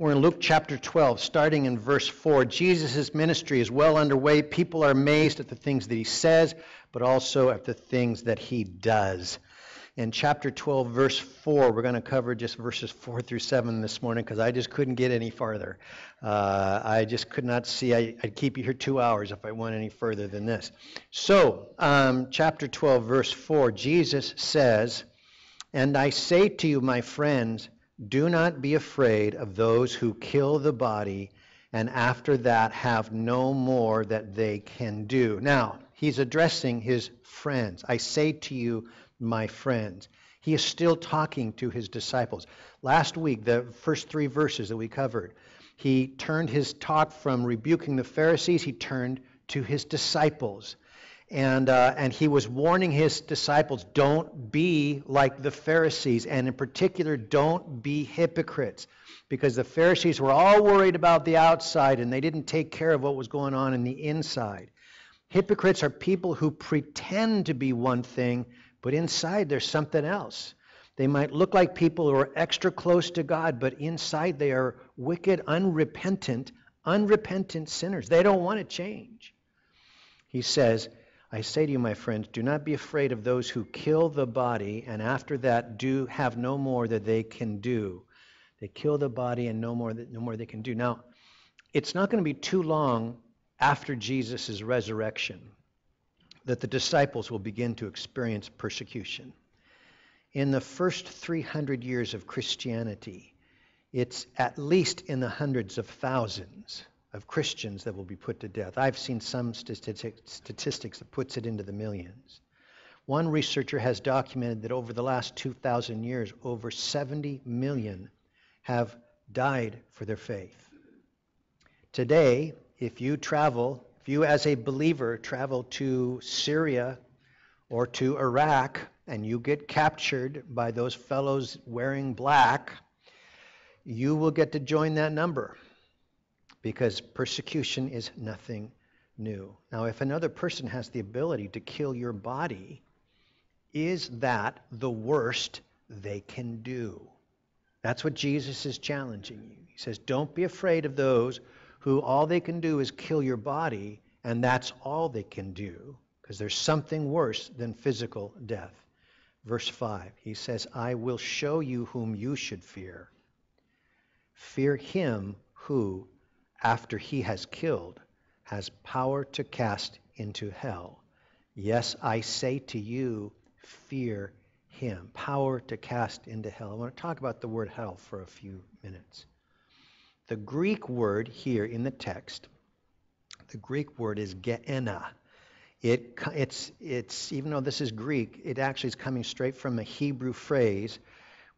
We're in Luke chapter 12, starting in verse 4. Jesus' ministry is well underway. People are amazed at the things that he says, but also at the things that he does. In chapter 12, verse 4, we're going to cover just verses 4 through 7 this morning because I just couldn't get any farther. Uh, I just could not see. I, would keep you here two hours if I went any further than this. So, um, chapter 12, verse 4, Jesus says, And I say to you, my friends, do not be afraid of those who kill the body and after that have no more that they can do. Now, he's addressing his friends. I say to you, my friends. He is still talking to his disciples. Last week, the first three verses that we covered, he turned his talk from rebuking the Pharisees, he turned to his disciples. And, uh, and he was warning his disciples don't be like the Pharisees, and in particular, don't be hypocrites. Because the Pharisees were all worried about the outside and they didn't take care of what was going on in the inside. Hypocrites are people who pretend to be one thing, but inside there's something else. They might look like people who are extra close to God, but inside they are wicked, unrepentant, unrepentant sinners. They don't want to change. He says, I say to you, my friends, do not be afraid of those who kill the body, and after that do have no more that they can do. They kill the body and no more that no more they can do. Now, it's not going to be too long after Jesus' resurrection that the disciples will begin to experience persecution. In the first 300 years of Christianity, it's at least in the hundreds of thousands of Christians that will be put to death. I've seen some statistics that puts it into the millions. One researcher has documented that over the last 2,000 years, over 70 million have died for their faith. Today, if you travel, if you as a believer travel to Syria or to Iraq and you get captured by those fellows wearing black, you will get to join that number because persecution is nothing new. Now, if another person has the ability to kill your body, is that the worst they can do? That's what Jesus is challenging you. He says, Don't be afraid of those who all they can do is kill your body, and that's all they can do, because there's something worse than physical death. Verse 5, he says, I will show you whom you should fear. Fear him who after he has killed, has power to cast into hell. Yes, I say to you, fear him. Power to cast into hell. I want to talk about the word hell for a few minutes. The Greek word here in the text, the Greek word is Gehenna. It, it's, it's, even though this is Greek, it actually is coming straight from a Hebrew phrase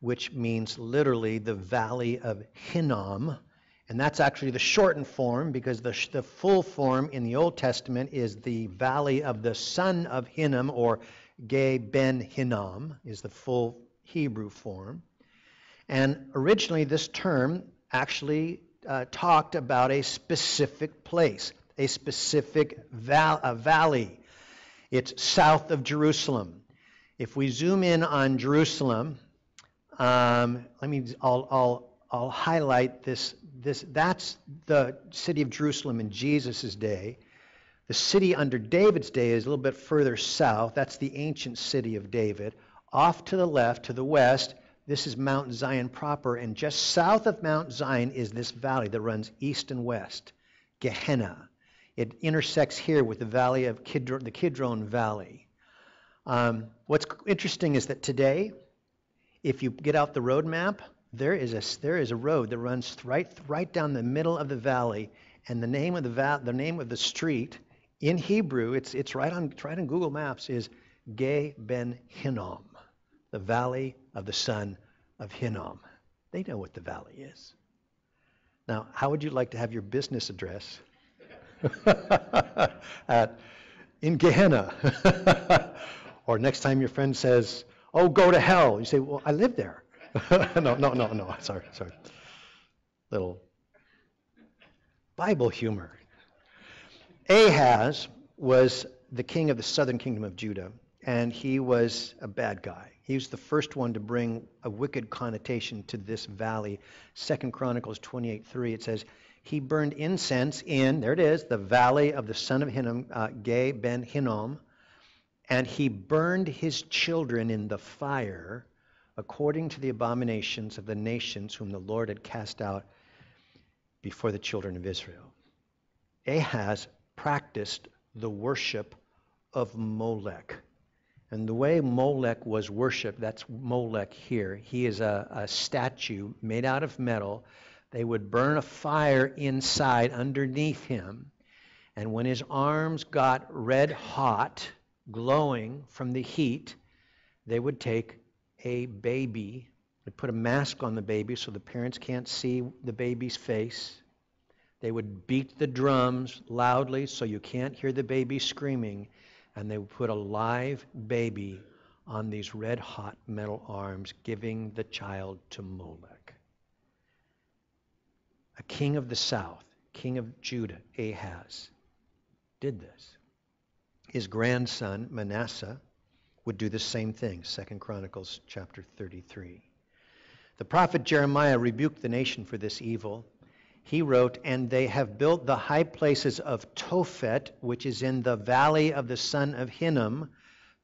which means literally the valley of Hinnom and that's actually the shortened form because the, the full form in the Old Testament is the valley of the son of Hinnom, or Ge Ben Hinnom, is the full Hebrew form. And originally, this term actually uh, talked about a specific place, a specific val- a valley. It's south of Jerusalem. If we zoom in on Jerusalem, um, let me, I'll, I'll, I'll highlight this this, that's the city of Jerusalem in Jesus' day. The city under David's day is a little bit further south. That's the ancient city of David. Off to the left, to the west, this is Mount Zion proper. And just south of Mount Zion is this valley that runs east and west, Gehenna. It intersects here with the valley of Kidron, the Kidron Valley. Um, what's interesting is that today, if you get out the road map, there is a, there is a road that runs right, right down the middle of the valley, and the name of the, va- the name of the street in Hebrew, it's, it's right, on, right on Google Maps, is Ge Ben Hinnom, the valley of the son of Hinnom. They know what the valley is. Now, how would you like to have your business address at, in Gehenna? or next time your friend says, Oh, go to hell. You say, Well, I live there. no, no, no, no. Sorry, sorry. Little Bible humor. Ahaz was the king of the southern kingdom of Judah, and he was a bad guy. He was the first one to bring a wicked connotation to this valley. Second Chronicles 28:3 it says, "He burned incense in there it is, the valley of the son of Hinnom, uh, Ge ben Hinnom, and he burned his children in the fire, according to the abominations of the nations whom the Lord had cast out before the children of Israel." Ahaz practiced the worship of Molech. And the way Molech was worshiped, that's Molech here. He is a, a, statue made out of metal. They would burn a fire inside underneath him. And when his arms got red hot, glowing from the heat, they would take a baby, they put a mask on the baby so the parents can't see the baby's face. They would beat the drums loudly so you can't hear the baby screaming and they would put a live baby on these red hot metal arms, giving the child to Molech. A king of the south, king of Judah, Ahaz, did this. His grandson, Manasseh, would do the same thing, 2 Chronicles chapter 33. The prophet Jeremiah rebuked the nation for this evil he wrote, And they have built the high places of Tophet, which is in the valley of the son of Hinnom,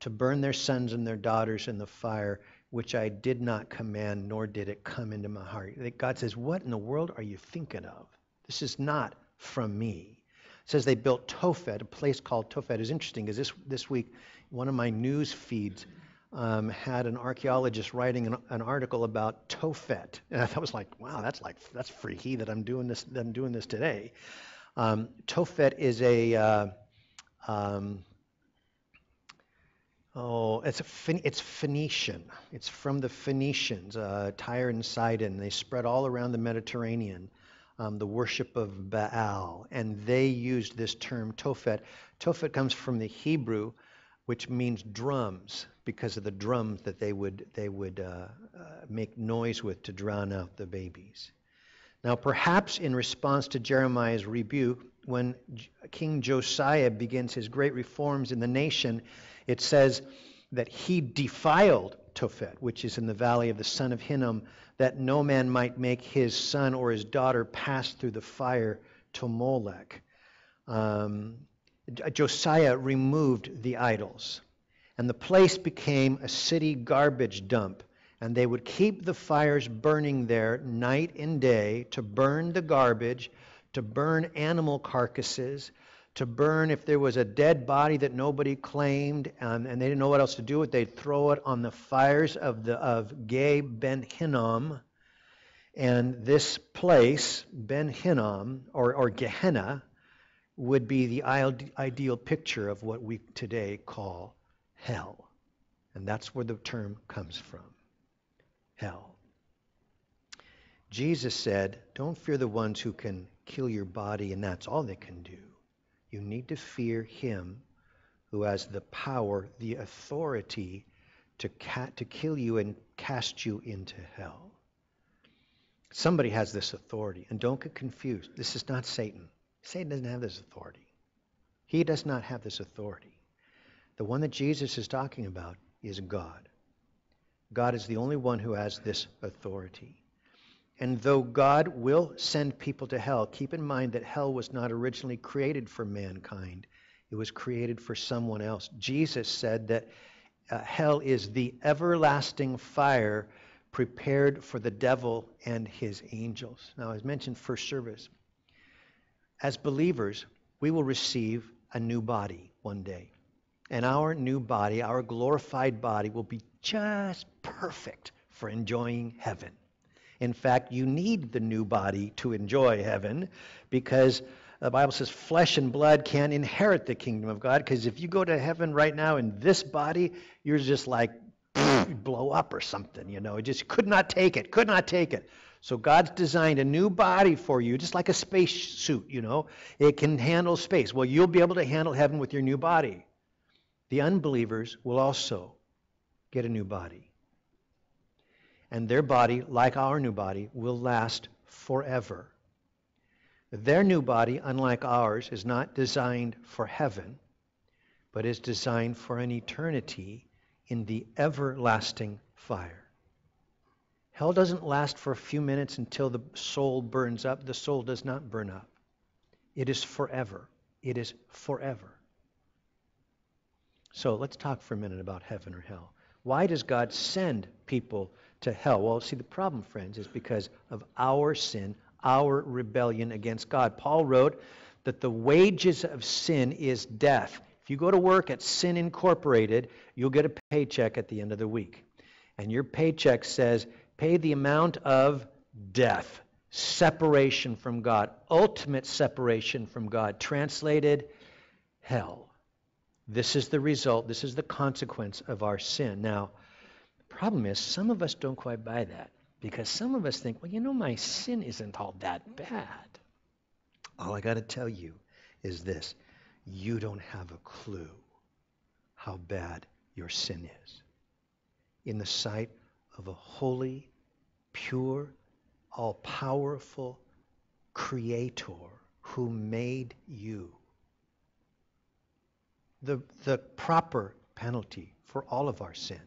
to burn their sons and their daughters in the fire, which I did not command, nor did it come into my heart. God says, What in the world are you thinking of? This is not from me. It says they built Tophet, a place called Tophet. is interesting because this, this week, one of my news feeds um, had an archaeologist writing an, an, article about Tophet, and I was like, wow, that's like that's freaky that I'm doing this. I'm doing this today. Um, Tophet is a uh, um, oh, it's a it's Phoenician. It's from the Phoenicians, uh, Tyre and Sidon. They spread all around the Mediterranean. Um, the worship of Baal, and they used this term Tophet. Tophet comes from the Hebrew, which means drums because of the drums that they would, they would uh, uh, make noise with to drown out the babies. Now, perhaps in response to Jeremiah's rebuke, when King Josiah begins his great reforms in the nation, it says that he defiled Tophet, which is in the valley of the son of Hinnom, that no man might make his son or his daughter pass through the fire to Molech. Um, Josiah removed the idols and the place became a city garbage dump. And they would keep the fires burning there night and day to burn the garbage, to burn animal carcasses, to burn if there was a dead body that nobody claimed um, and they didn't know what else to do with, they'd throw it on the fires of the of Ge Ben Hinnom. And this place, Ben Hinnom, or, or Gehenna, would be the ideal picture of what we today call hell. And that's where the term comes from hell. Jesus said, Don't fear the ones who can kill your body, and that's all they can do. You need to fear him who has the power, the authority to, ca- to kill you and cast you into hell. Somebody has this authority, and don't get confused. This is not Satan. Satan doesn't have this authority. He does not have this authority. The one that Jesus is talking about is God. God is the only one who has this authority. And though God will send people to hell, keep in mind that hell was not originally created for mankind, it was created for someone else. Jesus said that uh, hell is the everlasting fire prepared for the devil and his angels. Now, as mentioned first service, as believers, we will receive a new body one day. And our new body, our glorified body, will be just perfect for enjoying heaven. In fact, you need the new body to enjoy heaven because the Bible says flesh and blood can't inherit the kingdom of God. Because if you go to heaven right now in this body, you're just like blow up or something, you know. It just could not take it, could not take it. So God's designed a new body for you, just like a space suit, you know. It can handle space. Well, you'll be able to handle heaven with your new body the unbelievers will also get a new body. And their body, like our new body, will last forever. Their new body, unlike ours, is not designed for heaven, but is designed for an eternity in the everlasting fire. Hell doesn't last for a few minutes until the soul burns up. The soul does not burn up. It is forever. It is forever. So let's talk for a minute about heaven or hell. Why does God send people to hell? Well, see, the problem, friends, is because of our sin, our rebellion against God. Paul wrote that the wages of sin is death. If you go to work at Sin Incorporated, you'll get a paycheck at the end of the week. And your paycheck says, pay the amount of death, separation from God, ultimate separation from God. Translated, hell. This is the result, this is the consequence of our sin. Now, the problem is some of us don't quite buy that because some of us think, well, you know, my sin isn't all that bad. All I got to tell you is this you don't have a clue how bad your sin is. In the sight of a holy, pure, all powerful Creator who made you the, the proper penalty for all of our sin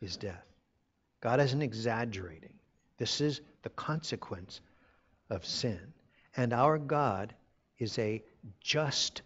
is death. God isn't exaggerating. This is the consequence of sin. And our God is a just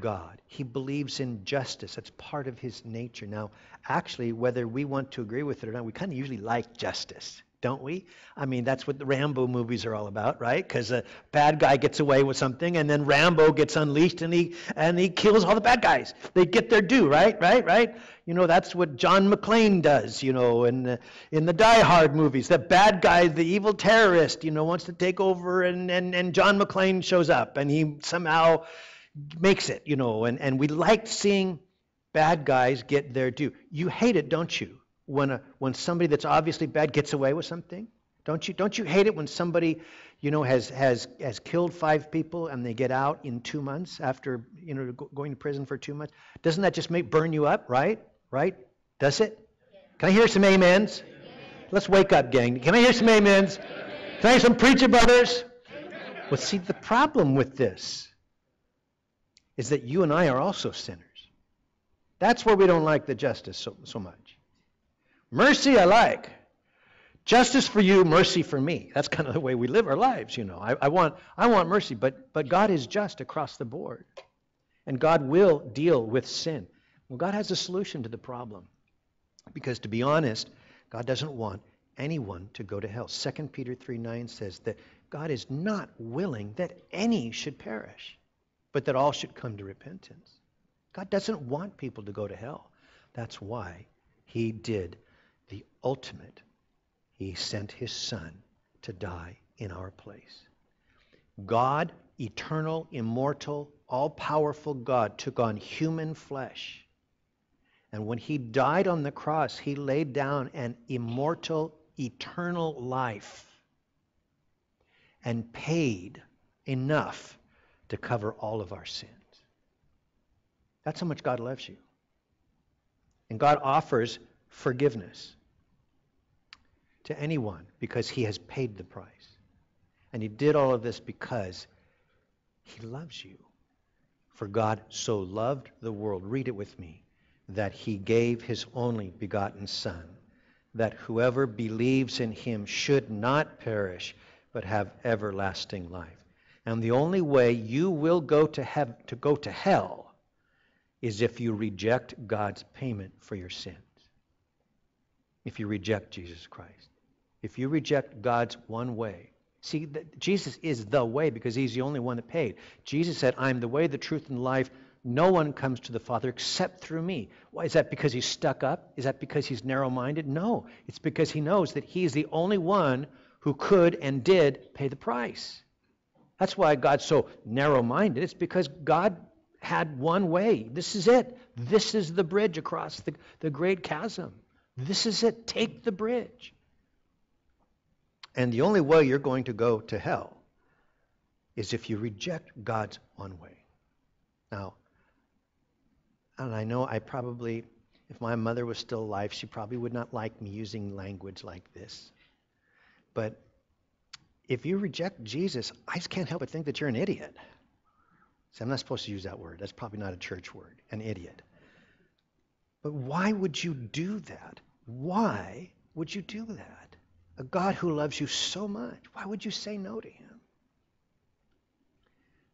God. He believes in justice. That's part of his nature. Now, actually, whether we want to agree with it or not, we kind of usually like justice don't we? I mean, that's what the Rambo movies are all about, right? Because a bad guy gets away with something, and then Rambo gets unleashed, and he and he kills all the bad guys. They get their due, right? Right? Right? You know, that's what John McClane does. You know, in the, in the Die Hard movies, the bad guy, the evil terrorist, you know, wants to take over, and and and John McClane shows up, and he somehow makes it. You know, and and we like seeing bad guys get their due. You hate it, don't you? when, a, when somebody that's obviously bad gets away with something? Don't you, don't you hate it when somebody, you know, has, has, has killed five people and they get out in two months after, you know, going to prison for two months? Doesn't that just make burn you up, right? Right? Does it? Can I hear some amens? Let's wake up, gang. Can I hear some amens? Can I hear some preacher brothers? Well, see, the problem with this is that you and I are also sinners. That's where we don't like the justice so, so much. Mercy I like. Justice for you, mercy for me. That's kind of the way we live our lives, you know. I, I, want, I want mercy, but, but God is just across the board. And God will deal with sin. Well, God has a solution to the problem. Because to be honest, God doesn't want anyone to go to hell. 2 Peter 3 9 says that God is not willing that any should perish, but that all should come to repentance. God doesn't want people to go to hell. That's why he did the ultimate. He sent his son to die in our place. God, eternal, immortal, all powerful God, took on human flesh. And when he died on the cross, he laid down an immortal, eternal life and paid enough to cover all of our sins. That's how much God loves you. And God offers forgiveness to anyone because he has paid the price. And he did all of this because he loves you. For God so loved the world, read it with me, that he gave his only begotten Son, that whoever believes in him should not perish, but have everlasting life. And the only way you will go to, have, to go to hell is if you reject God's payment for your sins. If you reject Jesus Christ if you reject God's one way, see, Jesus is the way because he's the only one that paid. Jesus said, I'm the way, the truth, and the life. No one comes to the Father except through me. Why? Is that because he's stuck up? Is that because he's narrow minded? No. It's because he knows that he is the only one who could and did pay the price. That's why God's so narrow minded. It's because God had one way. This is it. This is the bridge across the, the great chasm. This is it. Take the bridge. And the only way you're going to go to hell is if you reject God's one way. Now, and I know I probably, if my mother was still alive, she probably would not like me using language like this. But if you reject Jesus, I just can't help but think that you're an idiot. See, I'm not supposed to use that word. That's probably not a church word, an idiot. But why would you do that? Why would you do that? A God who loves you so much, why would you say no to him?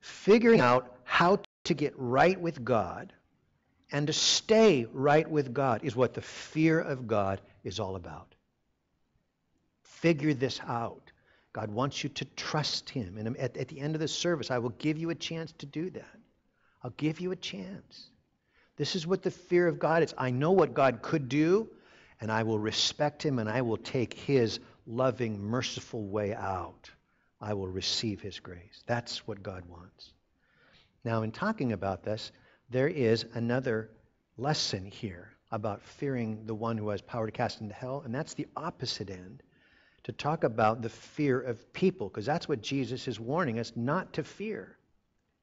Figuring out how to get right with God and to stay right with God is what the fear of God is all about. Figure this out. God wants you to trust Him. And at, at the end of the service, I will give you a chance to do that. I'll give you a chance. This is what the fear of God is. I know what God could do, and I will respect Him, and I will take His loving, merciful way out. I will receive His grace. That's what God wants. Now, in talking about this, there is another lesson here about fearing the one who has power to cast into hell, and that's the opposite end to talk about the fear of people, because that's what Jesus is warning us not to fear.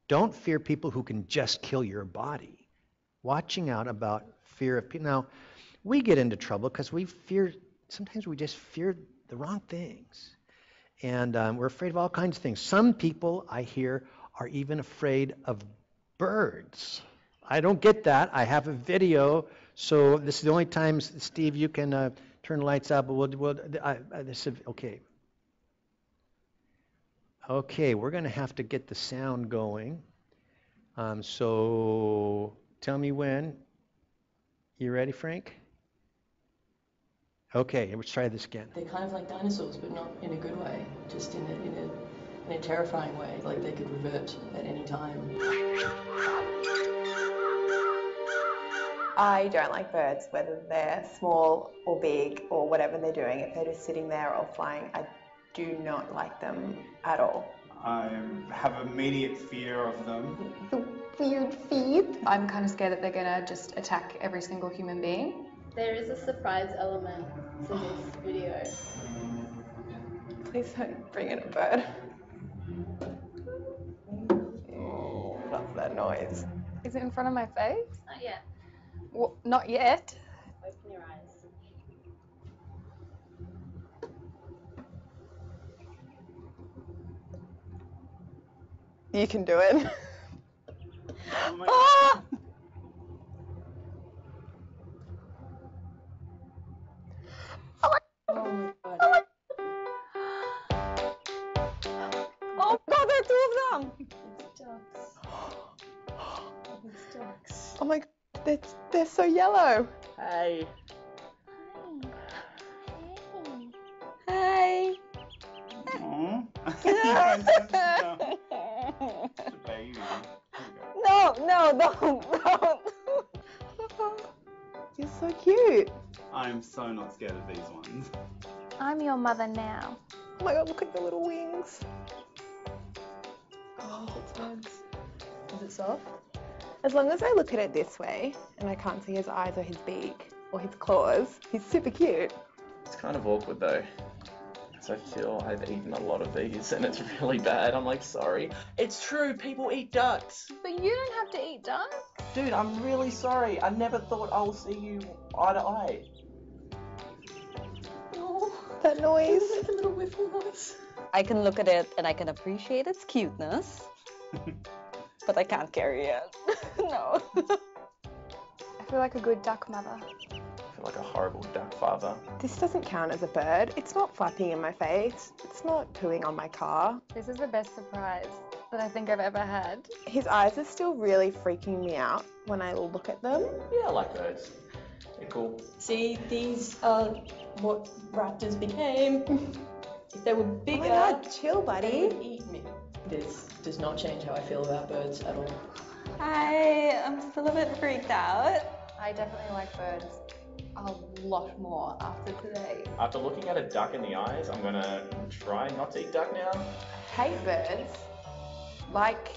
Don't fear people who can just kill your body. Watching out about fear of people. Now, we get into trouble because we fear, sometimes we just fear the wrong things. And um, we're afraid of all kinds of things. Some people, I hear, are even afraid of birds. I don't get that. I have a video, so this is the only time, Steve, you can uh, turn the lights out, But we'll, we'll I, I, this is, okay. Okay, we're going to have to get the sound going. Um, so tell me when. You ready, Frank? Okay, let's try this again. They're kind of like dinosaurs, but not in a good way, just in a, in a, in a terrifying way, like they could revert at any time. I don't like birds, whether they're small or big or whatever they're doing. If they're just sitting there or flying, I do not like them at all. I have immediate fear of them. The weird feet. I'm kind of scared that they're gonna just attack every single human being. There is a surprise element to this video. Please don't bring in a bird. Oh, love that noise. Is it in front of my face? Not yet. Well, not yet. Open your eyes. You can do it. Oh my Ah! Oh my god. Oh god, there are two of them! It's ducks. It's ducks. Oh my god, they're, they're so yellow. Hey. Hey. Aw. no, It's a baby. Here we go. no, don't, don't. You're so cute. I'm so not scared of these ones. I'm your mother now. Oh my god, look at the little wings. Oh, it's bugs. Is it soft? As long as I look at it this way and I can't see his eyes or his beak or his claws, he's super cute. It's kind of awkward though. Because I feel I've eaten a lot of these and it's really bad. I'm like, sorry. It's true, people eat ducks. But you don't have to eat duck. Dude, I'm really sorry. I never thought I'll see you eye to eye. Oh, that noise. a little whiffle noise. I can look at it and I can appreciate its cuteness, but I can't carry it. no. I feel like a good duck mother. I feel like a horrible duck father. This doesn't count as a bird. It's not flapping in my face. It's not pooing on my car. This is the best surprise that I think I've ever had. His eyes are still really freaking me out when I look at them. Yeah, I like those. They're cool. See, these are what raptors became. if they were Oh bigger, my god, chill, they buddy. would eat me. This does not change how I feel about birds at all. I'm still a bit freaked out. I definitely like birds a lot more after today. After looking at a duck in the eyes, I'm gonna try not to eat duck now. hate birds. Like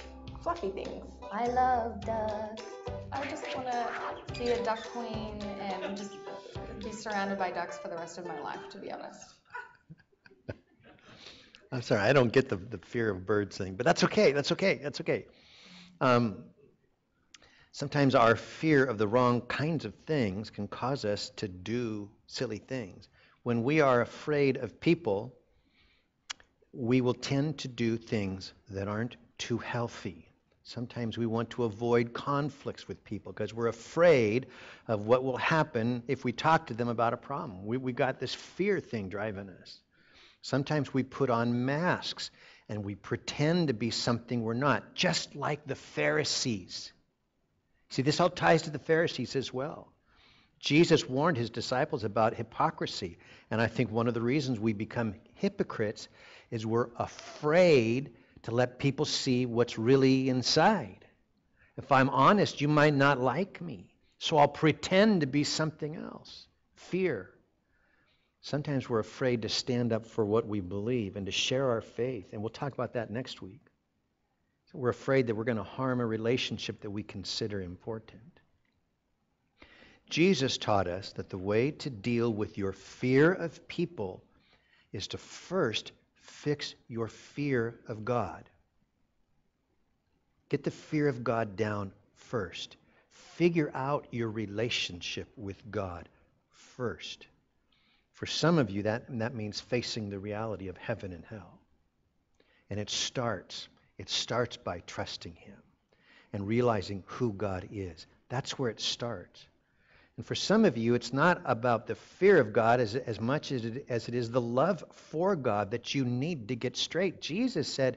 fluffy things. I love ducks. I just want to be a duck queen and just be surrounded by ducks for the rest of my life, to be honest. I'm sorry, I don't get the, the fear of birds thing, but that's okay. That's okay. That's okay. Um, sometimes our fear of the wrong kinds of things can cause us to do silly things. When we are afraid of people, we will tend to do things that aren't too healthy. Sometimes we want to avoid conflicts with people because we're afraid of what will happen if we talk to them about a problem. We, we got this fear thing driving us. Sometimes we put on masks and we pretend to be something we're not, just like the Pharisees. See, this all ties to the Pharisees as well. Jesus warned his disciples about hypocrisy. And I think one of the reasons we become hypocrites is we're afraid to let people see what's really inside. If I'm honest, you might not like me. So I'll pretend to be something else. Fear. Sometimes we're afraid to stand up for what we believe and to share our faith. And we'll talk about that next week. So we're afraid that we're going to harm a relationship that we consider important. Jesus taught us that the way to deal with your fear of people is to first fix your fear of God. Get the fear of God down first. Figure out your relationship with God first. For some of you, that, that means facing the reality of heaven and hell. And it starts, it starts by trusting Him and realizing who God is. That's where it starts. And for some of you, it's not about the fear of God as, as much as it, as it is the love for God that you need to get straight. Jesus said,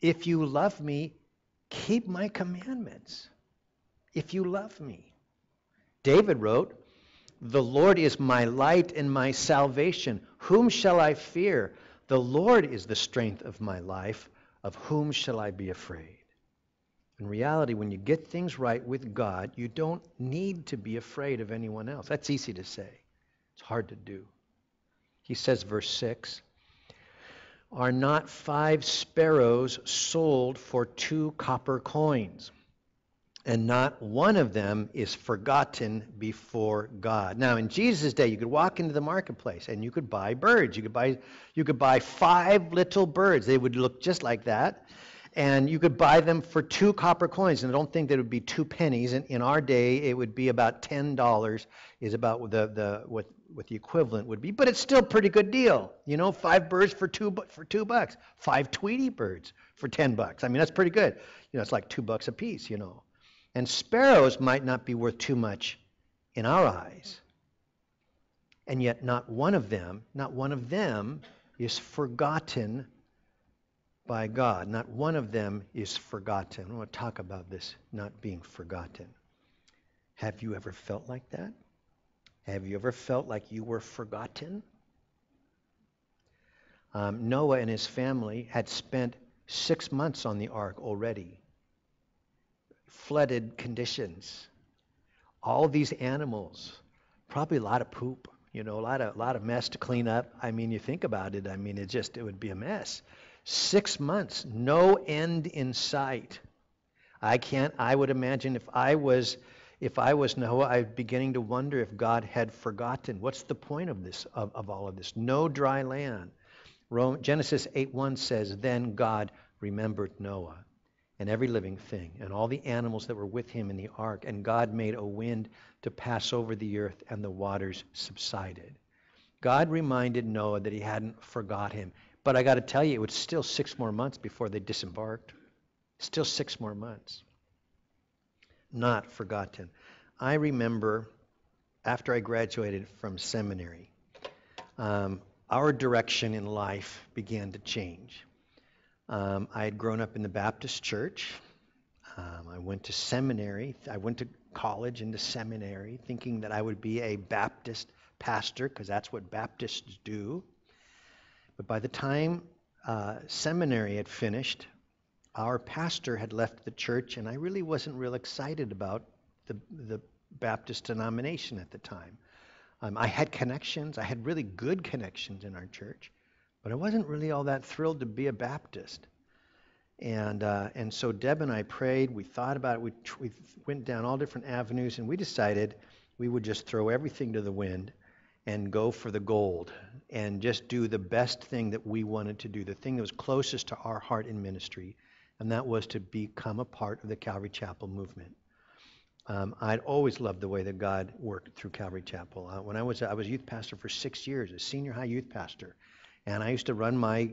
If you love me, keep my commandments. If you love me. David wrote, The Lord is my light and my salvation. Whom shall I fear? The Lord is the strength of my life. Of whom shall I be afraid? In reality, when you get things right with God, you don't need to be afraid of anyone else. That's easy to say, it's hard to do. He says, verse 6 Are not five sparrows sold for two copper coins? And not one of them is forgotten before God. Now, in Jesus' day, you could walk into the marketplace and you could buy birds. You could buy, you could buy five little birds. They would look just like that and you could buy them for two copper coins. And I don't think that would be two pennies. In, in our day, it would be about ten dollars is about the, the what what the equivalent would be. But it's still a pretty good deal. You know, five birds for two for two bucks, five Tweety birds for ten bucks. I mean, that's pretty good. You know, it's like two bucks a piece. You know, and sparrows might not be worth too much in our eyes. And yet, not one of them, not one of them, is forgotten by God. Not one of them is forgotten. I want to talk about this not being forgotten. Have you ever felt like that? Have you ever felt like you were forgotten? Um, Noah and his family had spent six months on the ark already. Flooded conditions. All these animals. Probably a lot of poop. You know, a lot of, a lot of mess to clean up. I mean, you think about it. I mean, it just, it would be a mess. Six months, no end in sight. I can't, I would imagine if I was, if I was Noah, I'm beginning to wonder if God had forgotten. What's the point of this, of, of all of this? No dry land. Rome, Genesis 8.1 says, Then God remembered Noah and every living thing and all the animals that were with him in the ark. And God made a wind to pass over the earth, and the waters subsided. God reminded Noah that he hadn't forgot him. But I got to tell you, it was still six more months before they disembarked. Still six more months. Not forgotten. I remember after I graduated from seminary, um, our direction in life began to change. Um, I had grown up in the Baptist church. Um, I went to seminary. I went to college and to seminary thinking that I would be a Baptist pastor because that's what Baptists do. But by the time uh, seminary had finished, our pastor had left the church, and I really wasn't real excited about the, the Baptist denomination at the time. Um, I had connections, I had really good connections in our church, but I wasn't really all that thrilled to be a Baptist. And, uh, and so Deb and I prayed, we thought about it, we, we went down all different avenues, and we decided we would just throw everything to the wind and go for the gold and just do the best thing that we wanted to do, the thing that was closest to our heart in ministry, and that was to become a part of the Calvary Chapel movement. Um, I'd always loved the way that God worked through Calvary Chapel. Uh, when I was I was youth pastor for six years, a senior high youth pastor, and I used to run my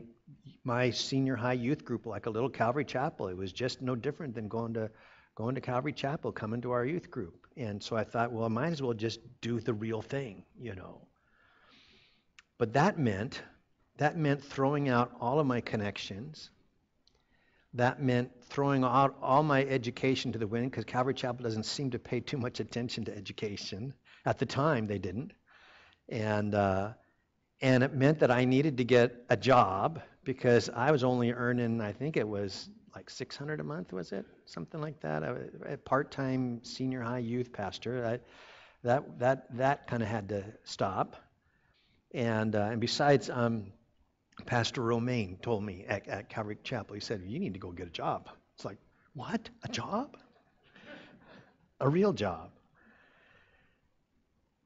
my senior high youth group like a little Calvary Chapel. It was just no different than going to going to Calvary Chapel, coming to our youth group. And so I thought, well, I might as well just do the real thing, you know. But that meant that meant throwing out all of my connections. That meant throwing out all my education to the wind because Calvary Chapel doesn't seem to pay too much attention to education. At the time, they didn't. And, uh, and it meant that I needed to get a job because I was only earning, I think it was like 600 a month, was it? Something like that. A part-time senior high youth pastor. I, that that that kind of had to stop. And uh, and besides, um, Pastor Romaine told me at, at Calvary Chapel, he said, "You need to go get a job." It's like, what? A job? a real job.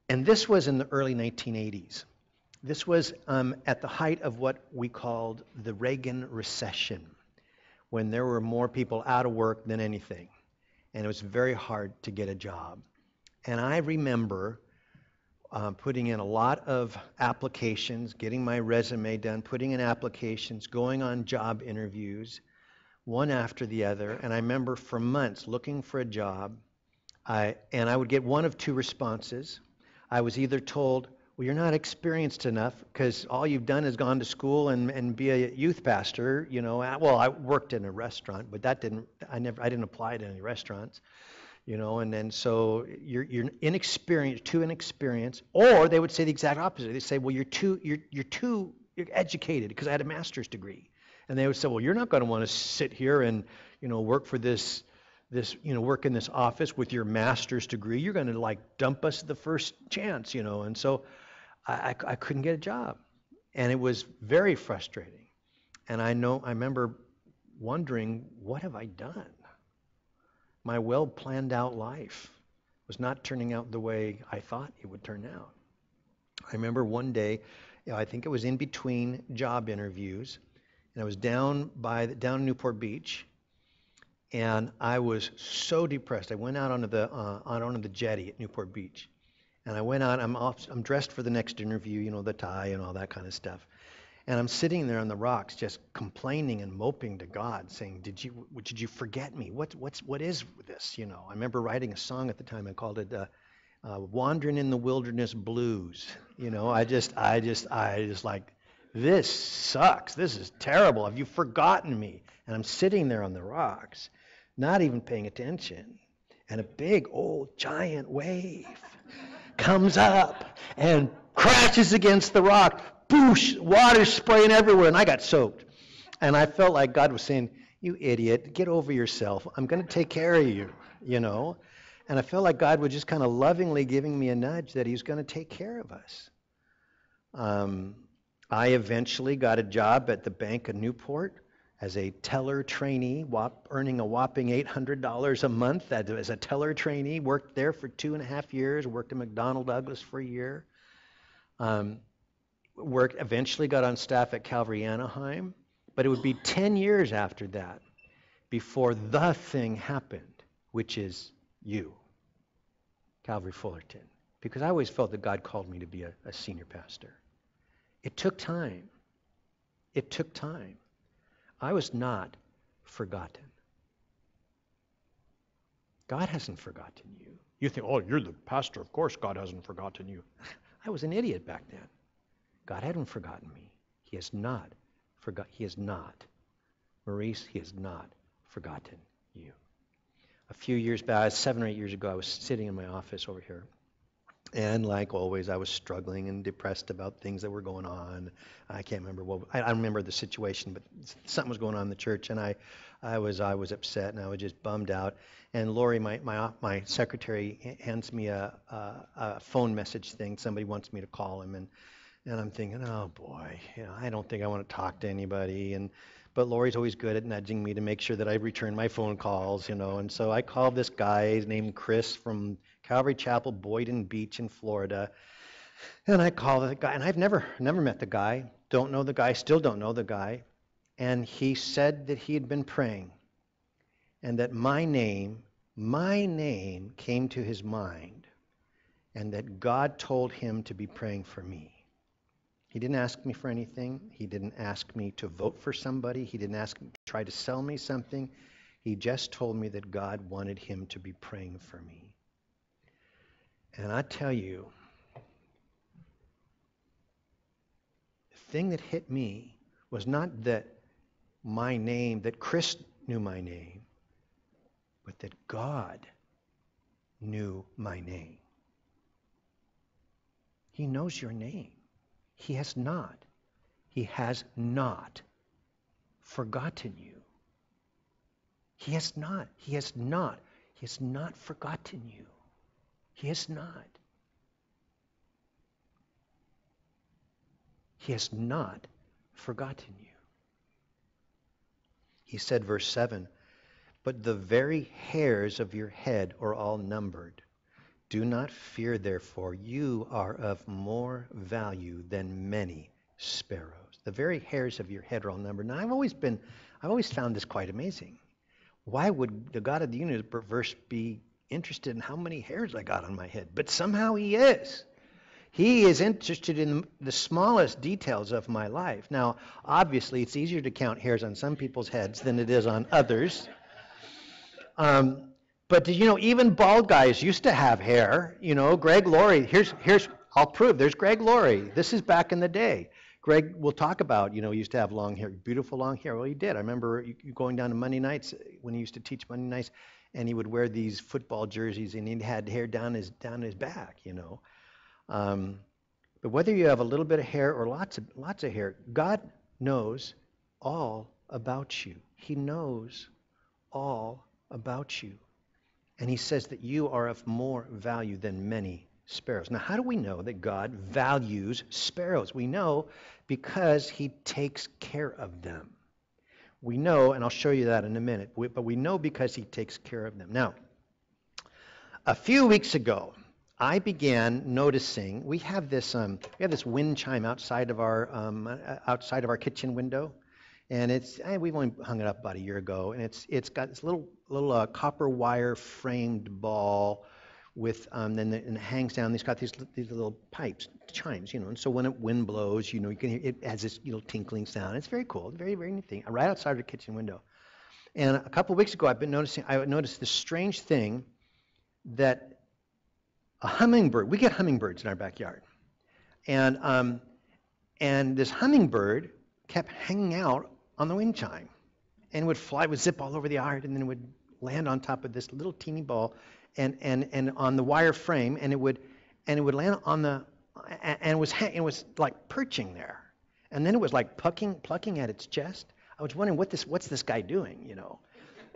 And this was in the early 1980s. This was um, at the height of what we called the Reagan recession, when there were more people out of work than anything. And it was very hard to get a job. And I remember uh, putting in a lot of applications, getting my resume done, putting in applications, going on job interviews, one after the other. And I remember for months looking for a job, I, and I would get one of two responses. I was either told, well, you're not experienced enough because all you've done is gone to school and, and be a youth pastor. You know, well, I worked in a restaurant, but that didn't. I never. I didn't apply to any restaurants. You know, and then so you're you're inexperienced, too inexperienced, or they would say the exact opposite. They say, well, you're too you're you're too you're educated because I had a master's degree, and they would say, well, you're not going to want to sit here and you know work for this this, you know, work in this office with your master's degree. You're going to like dump us the first chance, you know. And so I, I, I couldn't get a job. And it was very frustrating. And I know, I remember wondering, what have I done? My well planned out life was not turning out the way I thought it would turn out. I remember one day, I think it was in between job interviews, and I was down by down in Newport Beach, and I was so depressed. I went out onto the uh, out onto the jetty at Newport Beach, and I went out. I'm off, I'm dressed for the next interview, you know, the tie and all that kind of stuff. And I'm sitting there on the rocks, just complaining and moping to God, saying, "Did you did you forget me? What what's what is this? You know?" I remember writing a song at the time. I called it. Uh, uh, wandering in the wilderness blues you know i just i just i just like this sucks this is terrible have you forgotten me and i'm sitting there on the rocks not even paying attention and a big old giant wave comes up and crashes against the rock. Boosh water spraying everywhere and i got soaked. And i felt like god was saying you idiot get over yourself. I'm going to take care of you you know? And I felt like God was just kind of lovingly giving me a nudge that He's going to take care of us. Um, I eventually got a job at the Bank of Newport as a teller trainee, whop, earning a whopping $800 a month as a teller trainee. Worked there for two and a half years. Worked at McDonnell Douglas for a year. Um, worked eventually got on staff at Calvary Anaheim, but it would be 10 years after that before the thing happened, which is you, Calvary Fullerton, because I always felt that God called me to be a, a senior pastor. It took time. It took time. I was not forgotten. God hasn't forgotten you. You think, oh, you're the pastor. Of course, God hasn't forgotten you. I was an idiot back then. God hadn't forgotten me. He has not forgot. He has not. Maurice, he has not forgotten you a few years back, seven or eight years ago, I was sitting in my office over here. And like always, I was struggling and depressed about things that were going on. I can't remember what I, I remember the situation, but something was going on in the church, and I, I was I was upset and I was just bummed out. And Lori, my my uh, my secretary, hands me a, a, a phone message thing. Somebody wants me to call him, and and I'm thinking, oh boy, you know, I don't think I want to talk to anybody. And but Lori's always good at nudging me to make sure that I return my phone calls, you know. And so I called this guy named Chris from Calvary Chapel, Boynton Beach in Florida. And I called the guy, and I've never never met the guy, don't know the guy, still don't know the guy. And he said that he had been praying and that my name, my name came to his mind and that God told him to be praying for me. He didn't ask me for anything. He didn't ask me to vote for somebody. He didn't ask me to try to sell me something. He just told me that God wanted him to be praying for me. And I tell you, the thing that hit me was not that my name, that Chris knew my name, but that God knew my name. He knows your name. He has not. He has not forgotten you. He has not. He has not. He has not forgotten you. He has not. He has not forgotten you. He said, verse 7 But the very hairs of your head are all numbered. Do not fear, therefore, you are of more value than many sparrows. The very hairs of your head are all numbered. Now, I've always been, I've always found this quite amazing. Why would the God of the universe be interested in how many hairs I got on my head? But somehow He is. He is interested in the smallest details of my life. Now, obviously, it's easier to count hairs on some people's heads than it is on others. Um, but you know, even bald guys used to have hair. You know, Greg Laurie. Here's here's I'll prove. There's Greg Laurie. This is back in the day. Greg will talk about. You know, he used to have long hair, beautiful long hair. Well, he did. I remember going down to Monday nights when he used to teach Monday nights, and he would wear these football jerseys, and he had hair down his down his back. You know. Um, but whether you have a little bit of hair or lots of lots of hair, God knows all about you. He knows all about you. And he says that you are of more value than many sparrows. Now, how do we know that God values sparrows? We know because he takes care of them. We know, and I'll show you that in a minute, but we know because he takes care of them. Now, a few weeks ago, I began noticing we have this um, we have this wind chime outside of our um, uh, outside of our kitchen window, and it's eh, we've only hung it up about a year ago, and it's it's got this little little uh, copper wire framed ball with um, then the, and it hangs down. It's got these these little pipes, chimes, you know. And so when it wind blows, you know, you can hear it has this you know tinkling sound. It's very cool, very very neat thing, right outside of the kitchen window. And a couple weeks ago, I've been noticing I noticed this strange thing that a hummingbird. We get hummingbirds in our backyard, and um, and this hummingbird kept hanging out on the wind chime and would fly, would zip all over the yard, and then would land on top of this little teeny ball and, and, and on the wire frame, and it would, and it would land on the, and it was, it was like perching there. And then it was like plucking, plucking at its chest. I was wondering what this, what's this guy doing, you know?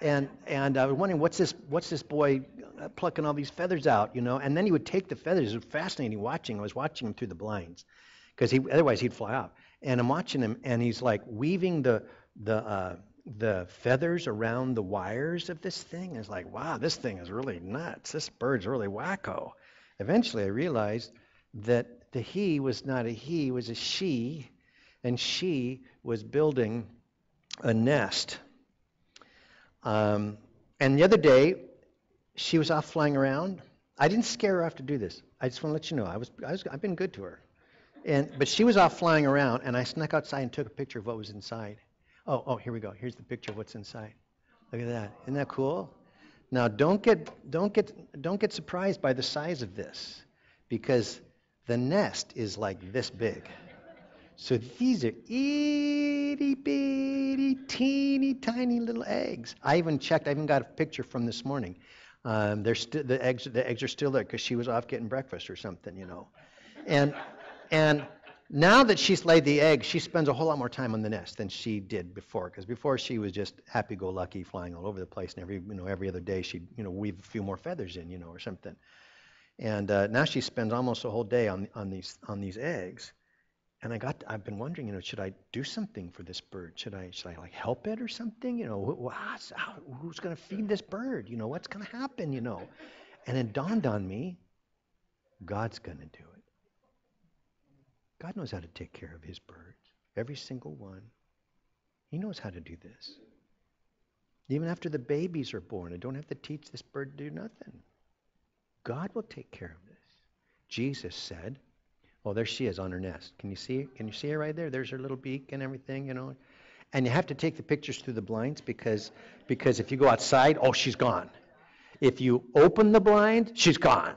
And, and I was wondering what's this, what's this boy uh, plucking all these feathers out, you know? And then he would take the feathers. It was fascinating watching. I was watching him through the blinds because he, otherwise he'd fly out. And I'm watching him, and he's like weaving the, the, uh, the feathers around the wires of this thing. It's like, wow, this thing is really nuts. This bird's really wacko. Eventually, I realized that the he was not a he, was a she, and she was building a nest. Um, and the other day, she was off flying around. I didn't scare her off to do this. I just want to let you know I was, I was I've been good to her. And but she was off flying around, and I snuck outside and took a picture of what was inside. Oh, oh, here we go. Here's the picture of what's inside. Look at that. Isn't that cool? Now, don't get, don't get, don't get surprised by the size of this because the nest is like this big. So these are itty bitty, teeny tiny little eggs. I even checked, I even got a picture from this morning. Um, they're st- the, eggs, the eggs are still there because she was off getting breakfast or something, you know. And, and now that she's laid the egg, she spends a whole lot more time on the nest than she did before. Because before she was just happy-go-lucky, flying all over the place, and every you know every other day she'd you know weave a few more feathers in, you know, or something. And uh, now she spends almost a whole day on on these on these eggs. And I got I've been wondering, you know, should I do something for this bird? Should I should I like help it or something? You know, who's going to feed this bird? You know, what's going to happen? You know, and it dawned on me, God's going to do it. God knows how to take care of his birds, every single one. He knows how to do this. Even after the babies are born, I don't have to teach this bird to do nothing. God will take care of this. Jesus said, Oh, there she is on her nest. Can you see? Can you see her right there? There's her little beak and everything, you know. And you have to take the pictures through the blinds because because if you go outside, oh, she's gone. If you open the blind, she's gone.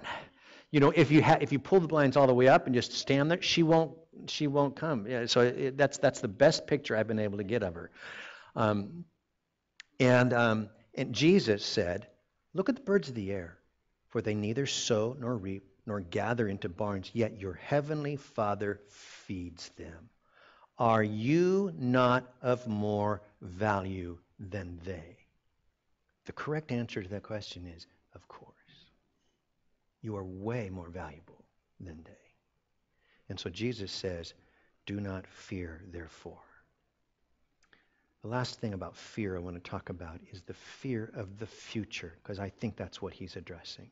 You know, if you ha- if you pull the blinds all the way up and just stand there, she won't she won't come. Yeah, so it, that's that's the best picture I've been able to get of her. Um, and um, and Jesus said, "Look at the birds of the air, for they neither sow nor reap nor gather into barns, yet your heavenly Father feeds them. Are you not of more value than they?" The correct answer to that question is, of course. You are way more valuable than they. And so Jesus says, Do not fear, therefore. The last thing about fear I want to talk about is the fear of the future, because I think that's what he's addressing.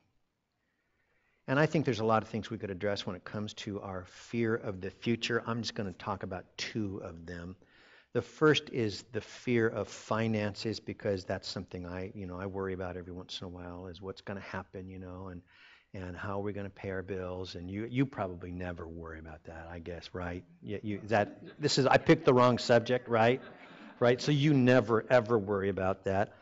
And I think there's a lot of things we could address when it comes to our fear of the future. I'm just going to talk about two of them. The first is the fear of finances because that's something I, you know, I worry about every once in a while is what's going to happen, you know, and and how are we going to pay our bills and you you probably never worry about that, I guess, right? You, you that this is I picked the wrong subject, right? Right? So you never ever worry about that.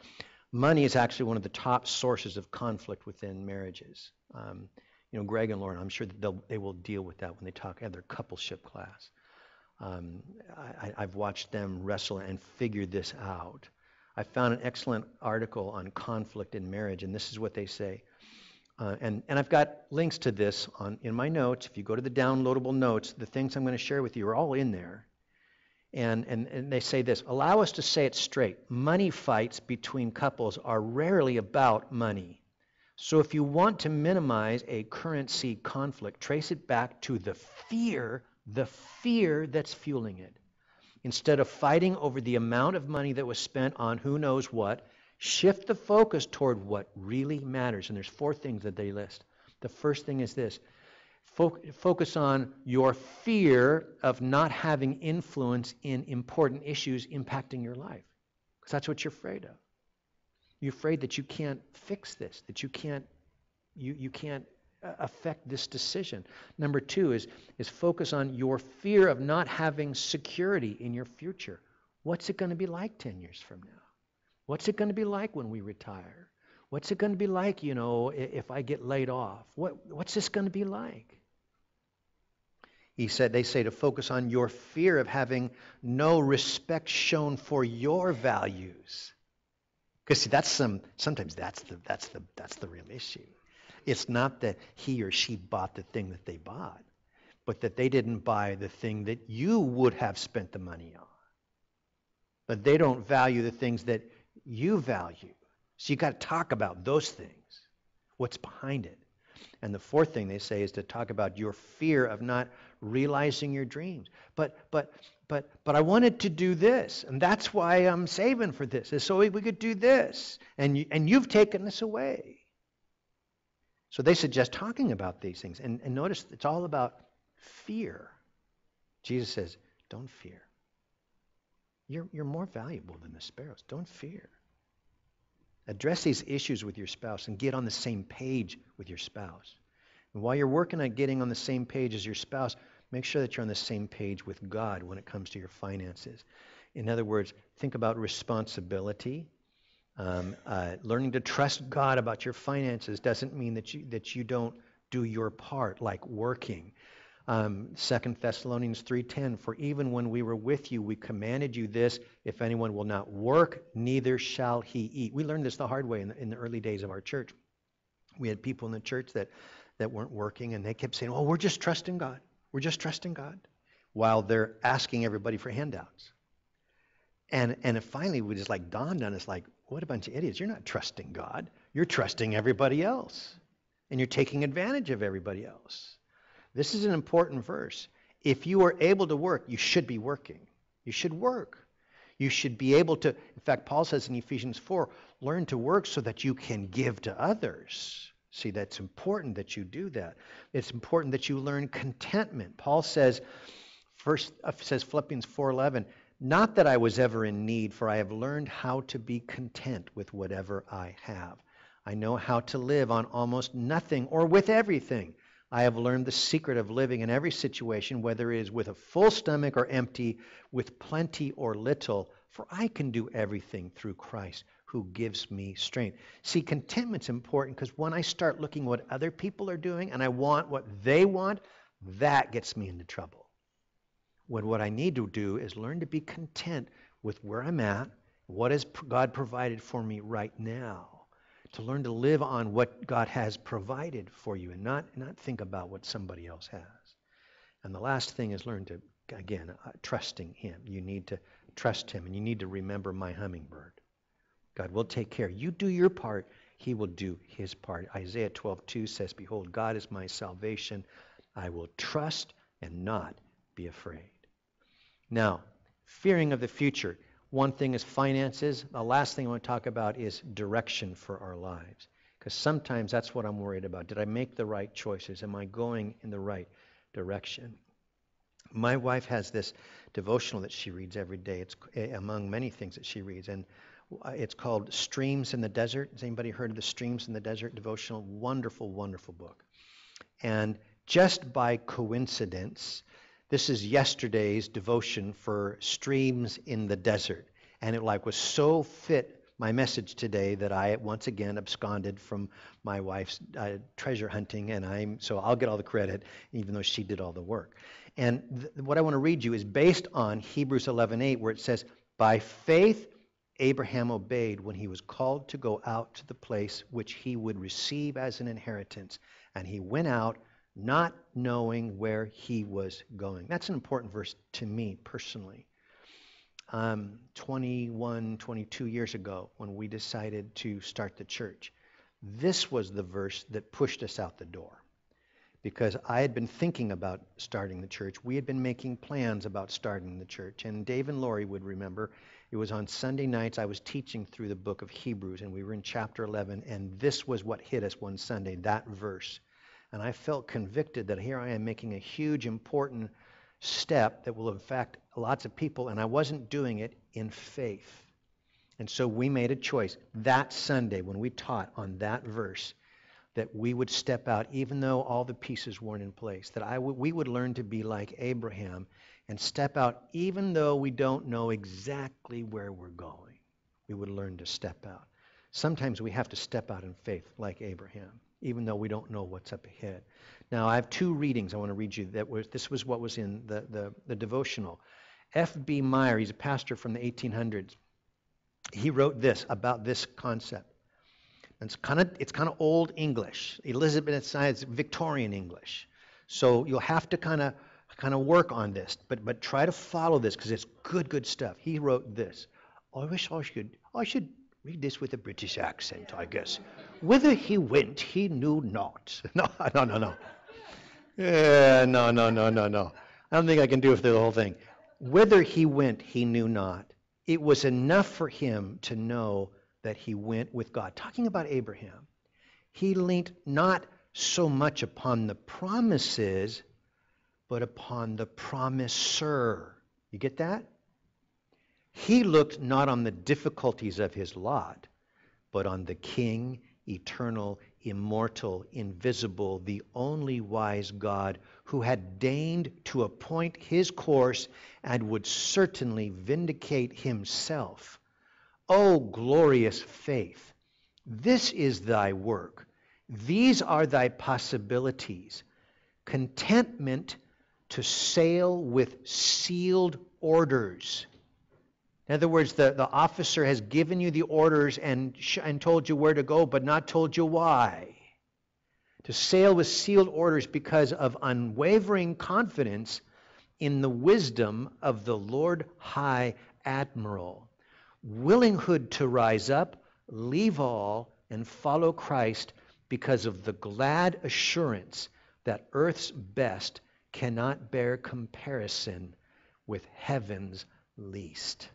Money is actually one of the top sources of conflict within marriages. Um, you know, Greg and Lauren, I'm sure that they'll, they will deal with that when they talk at their coupleship class. Um, I, I've watched them wrestle and figure this out. I found an excellent article on conflict in marriage, and this is what they say. Uh, and, and I've got links to this on, in my notes. If you go to the downloadable notes, the things I'm going to share with you are all in there. And, and, and they say this allow us to say it straight. Money fights between couples are rarely about money. So if you want to minimize a currency conflict, trace it back to the fear, the fear that's fueling it. Instead of fighting over the amount of money that was spent on who knows what, shift the focus toward what really matters. And there's four things that they list. The first thing is this focus on your fear of not having influence in important issues impacting your life. Because that's what you're afraid of. You're afraid that you can't fix this, that you can't, you, you can't uh, affect this decision. Number two is, is focus on your fear of not having security in your future. What's it going to be like 10 years from now? What's it going to be like when we retire? What's it going to be like, you know, if I get laid off? What, what's this going to be like? He said, they say to focus on your fear of having no respect shown for your values. Because see, that's some sometimes that's the that's the that's the real issue. It's not that he or she bought the thing that they bought, but that they didn't buy the thing that you would have spent the money on. But they don't value the things that you value. So you've got to talk about those things. What's behind it? And the fourth thing they say is to talk about your fear of not realizing your dreams. But but but but I wanted to do this, and that's why I'm saving for this, is so we could do this, and you, and you've taken this away. So they suggest talking about these things, and, and notice it's all about fear. Jesus says, "Don't fear. You're you're more valuable than the sparrows. Don't fear." Address these issues with your spouse and get on the same page with your spouse. And while you're working on getting on the same page as your spouse, make sure that you're on the same page with God when it comes to your finances. In other words, think about responsibility. Um, uh, learning to trust God about your finances doesn't mean that you, that you don't do your part, like working. Um, 2 Thessalonians 3:10 For even when we were with you we commanded you this if anyone will not work neither shall he eat. We learned this the hard way in the, in the early days of our church. We had people in the church that that weren't working and they kept saying, "Oh, we're just trusting God. We're just trusting God." While they're asking everybody for handouts. And and it finally we just like dawned on us like, what a bunch of idiots. You're not trusting God. You're trusting everybody else. And you're taking advantage of everybody else. This is an important verse. If you are able to work, you should be working. You should work. You should be able to, in fact, Paul says in Ephesians 4, learn to work so that you can give to others. See, that's important that you do that. It's important that you learn contentment. Paul says, first uh, says Philippians 4:11, not that I was ever in need, for I have learned how to be content with whatever I have. I know how to live on almost nothing or with everything. I have learned the secret of living in every situation, whether it is with a full stomach or empty, with plenty or little, for I can do everything through Christ who gives me strength. See, contentment's important because when I start looking what other people are doing and I want what they want, that gets me into trouble. When what I need to do is learn to be content with where I'm at, what has God provided for me right now to learn to live on what God has provided for you and not, not think about what somebody else has. And the last thing is learn to, again, uh, trusting Him. You need to trust Him and you need to remember my hummingbird. God will take care. You do your part, He will do His part. Isaiah 12:2 says, Behold, God is my salvation. I will trust and not be afraid. Now, fearing of the future. One thing is finances. The last thing I want to talk about is direction for our lives. Because sometimes that's what I'm worried about. Did I make the right choices? Am I going in the right direction? My wife has this devotional that she reads every day. It's eh, among many things that she reads. And uh, it's called Streams in the Desert. Has anybody heard of the Streams in the Desert devotional? Wonderful, wonderful book. And just by coincidence, this is yesterday's devotion for streams in the desert. And it like was so fit my message today that I once again absconded from my wife's uh, treasure hunting, and I'm so I'll get all the credit, even though she did all the work. And th- what I want to read you is based on Hebrews 11:8, where it says, "By faith Abraham obeyed when he was called to go out to the place which he would receive as an inheritance, and he went out." Not knowing where he was going. That's an important verse to me personally. Um, 21, 22 years ago, when we decided to start the church, this was the verse that pushed us out the door. Because I had been thinking about starting the church. We had been making plans about starting the church. And Dave and Lori would remember it was on Sunday nights I was teaching through the book of Hebrews, and we were in chapter 11, and this was what hit us one Sunday, that verse. And I felt convicted that here I am making a huge, important step that will affect lots of people, and I wasn't doing it in faith. And so we made a choice that Sunday when we taught on that verse that we would step out even though all the pieces weren't in place, that I w- we would learn to be like Abraham and step out even though we don't know exactly where we're going. We would learn to step out. Sometimes we have to step out in faith like Abraham even though we don't know what's up ahead. Now, I have two readings I want to read you. That was this was what was in the, the, the devotional. F.B. Meyer, he's a pastor from the 1800s. He wrote this about this concept. It's kind of it's kind of old English. Elizabethan science, Victorian English. So you'll have to kind of kind of work on this, but but try to follow this because it's good good stuff. He wrote this. I wish I should I should read this with a British accent, I guess. Whither he went, he knew not. No, no, no, no. Yeah, no, no, no, no, no. I don't think I can do it the whole thing. Whither he went, he knew not. It was enough for him to know that he went with God. Talking about Abraham, he leaned not so much upon the promises, but upon the promiser. You get that? He looked not on the difficulties of his lot, but on the King eternal, immortal, invisible, the only wise God who had deigned to appoint his course and would certainly vindicate himself. O glorious faith! This is thy work. These are thy possibilities. Contentment to sail with sealed orders in other words, the, the officer has given you the orders and, sh- and told you where to go, but not told you why. To sail with sealed orders because of unwavering confidence in the wisdom of the Lord High Admiral. Willinghood to rise up, leave all, and follow Christ because of the glad assurance that earth's best cannot bear comparison with heaven's least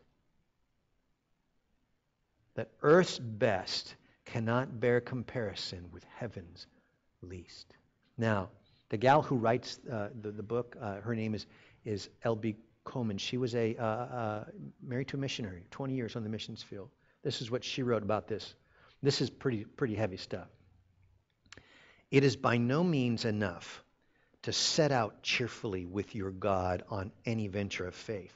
that earth's best cannot bear comparison with heaven's least. Now, the gal who writes uh, the, the book, uh, her name is, is L.B. Cowman. She was a uh, uh, married to a missionary, 20 years on the missions field. This is what she wrote about this. This is pretty, pretty heavy stuff. It is by no means enough to set out cheerfully with your God on any venture of faith.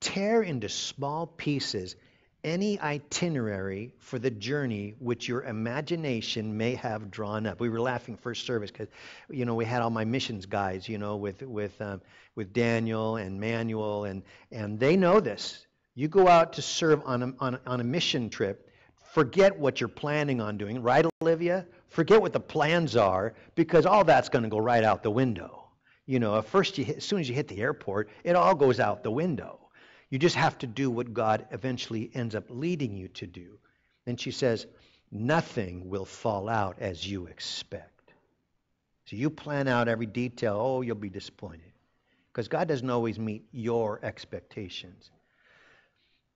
Tear into small pieces any itinerary for the journey which your imagination may have drawn up. We were laughing first service because, you know, we had all my missions guys, you know, with with um, with Daniel and Manuel, and and they know this. You go out to serve on a, on a, on a mission trip. Forget what you're planning on doing, right, Olivia? Forget what the plans are because all that's going to go right out the window. You know, first, you hit, as soon as you hit the airport, it all goes out the window. You just have to do what God eventually ends up leading you to do. And she says, nothing will fall out as you expect. So you plan out every detail. Oh, you'll be disappointed. Because God doesn't always meet your expectations.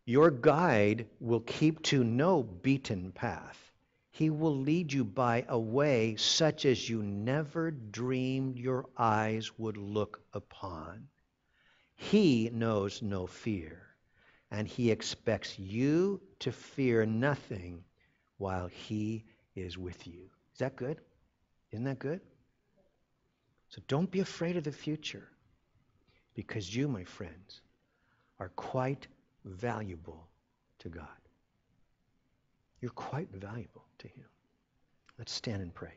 Your guide will keep to no beaten path. He will lead you by a way such as you never dreamed your eyes would look upon. He knows no fear, and he expects you to fear nothing while he is with you. Is that good? Isn't that good? So don't be afraid of the future, because you, my friends, are quite valuable to God. You're quite valuable to Him. Let's stand and pray.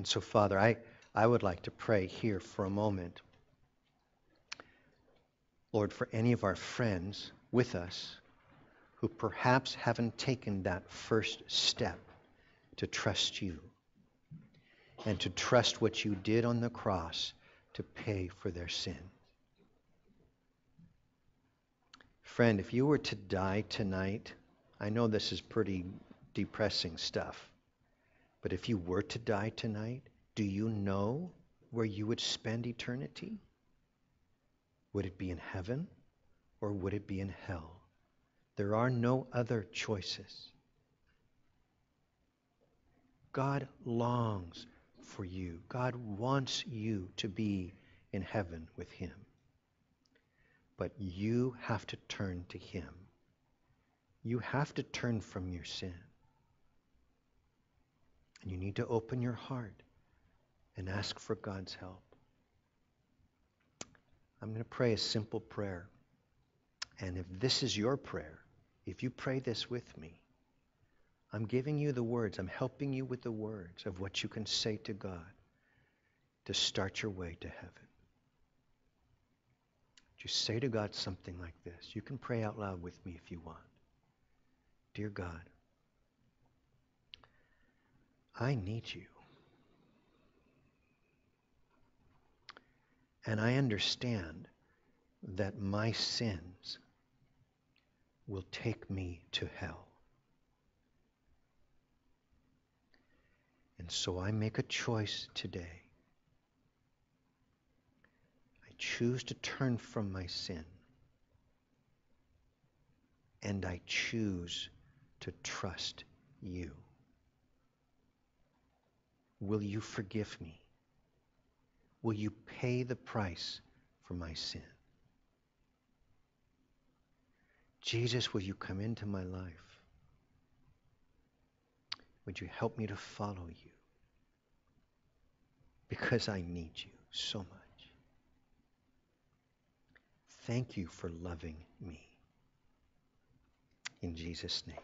And so, Father, I, I would like to pray here for a moment. Lord, for any of our friends with us who perhaps haven't taken that first step to trust you and to trust what you did on the cross to pay for their sin. Friend, if you were to die tonight, I know this is pretty depressing stuff. But if you were to die tonight, do you know where you would spend eternity? Would it be in heaven or would it be in hell? There are no other choices. God longs for you. God wants you to be in heaven with Him. But you have to turn to Him. You have to turn from your sin. And you need to open your heart and ask for God's help. I'm going to pray a simple prayer. And if this is your prayer, if you pray this with me, I'm giving you the words. I'm helping you with the words of what you can say to God to start your way to heaven. Just say to God something like this. You can pray out loud with me if you want. Dear God, I need you. And I understand that my sins will take me to hell. And so I make a choice today. I choose to turn from my sin. And I choose to trust you. Will you forgive me? Will you pay the price for my sin? Jesus, will you come into my life? Would you help me to follow you? Because I need you so much. Thank you for loving me. In Jesus' name.